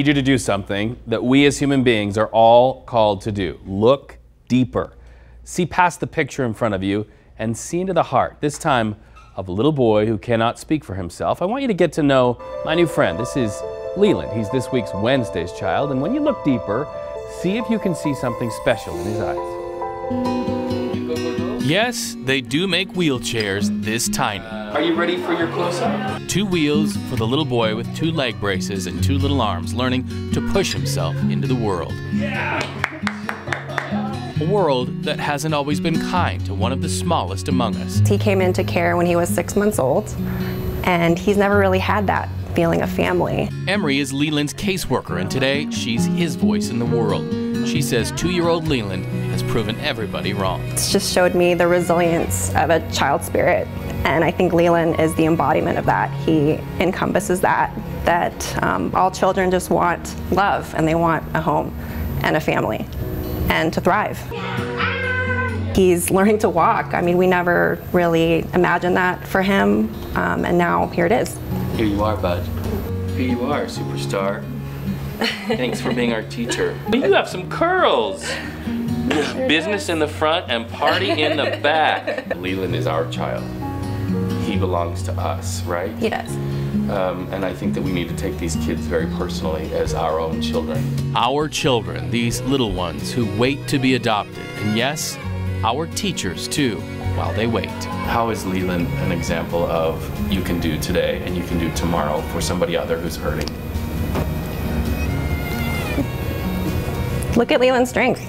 need you to do something that we as human beings are all called to do. Look deeper. See past the picture in front of you and see into the heart, this time of a little boy who cannot speak for himself. I want you to get to know my new friend. This is Leland. He's this week's Wednesday's child. And when you look deeper, see if you can see something special in his eyes. Yes, they do make wheelchairs this tiny. Are you ready for your close-up? Two wheels for the little boy with two leg braces and two little arms learning to push himself into the world. Yeah! A world that hasn't always been kind to one of the smallest among us. He came into care when he was six months old, and he's never really had that feeling of family. Emery is Leland's caseworker, and today she's his voice in the world. She says two year old Leland has proven everybody wrong. It's just showed me the resilience of a child spirit, and I think Leland is the embodiment of that. He encompasses that, that um, all children just want love and they want a home and a family and to thrive. He's learning to walk. I mean, we never really imagined that for him, um, and now here it is. Here you are, bud. Here you are, superstar. Thanks for being our teacher. But you have some curls. Business in the front and party in the back. Leland is our child. He belongs to us, right? He does. Um, and I think that we need to take these kids very personally as our own children. Our children, these little ones who wait to be adopted. And yes, our teachers too, while they wait. How is Leland an example of you can do today and you can do tomorrow for somebody out there who's hurting? Look at Leland's strength.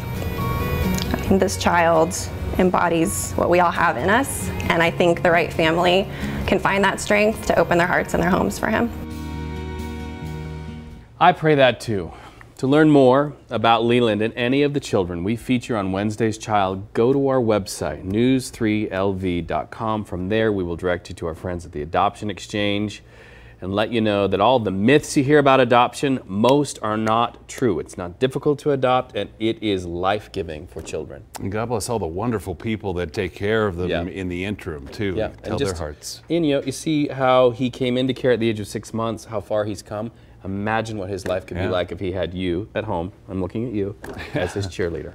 This child embodies what we all have in us, and I think the right family can find that strength to open their hearts and their homes for him. I pray that too. To learn more about Leland and any of the children we feature on Wednesday's Child, go to our website, news3lv.com. From there, we will direct you to our friends at the Adoption Exchange and let you know that all the myths you hear about adoption, most are not true. It's not difficult to adopt, and it is life-giving for children. And God bless all the wonderful people that take care of them Yeah. in the interim, too. Yeah, Tell and their just, hearts. And you know, you see how he came into care at the age of six months, how far he's come. Imagine what his life could Yeah. be like if he had you at home. I'm looking at you as his cheerleader.